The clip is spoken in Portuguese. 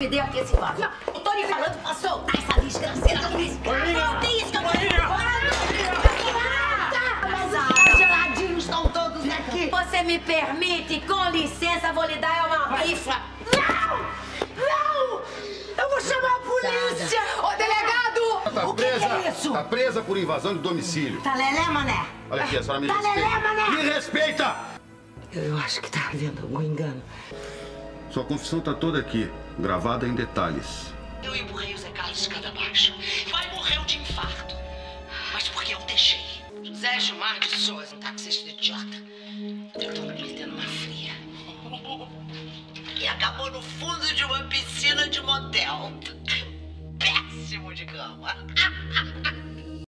Me dê aqui esse vaso. Eu tô lhe falando pra soltar essa desgraceira aqui. Isso que eu lhe Os geladinhos estão todos aqui. Você me permite? Com licença, vou lhe dar uma bifa. Não! Não! Eu vou chamar a polícia! Ô, delegado! Tá o que, presa, que é isso? Tá presa por invasão de domicílio. Tá lelé, mané? Olha aqui, a senhora me Tá respeita. lelé, mané? Me respeita! Eu acho que tá havendo algum engano. Sua confissão tá toda aqui, gravada em detalhes. Eu empurrei o Zé Carlos de cada baixo. Vai morrer de infarto. Mas porque eu deixei. José Gilmar de Souza, um taxista idiota. Tô me metendo uma fria. E acabou no fundo de uma piscina de motel. Péssimo de cama.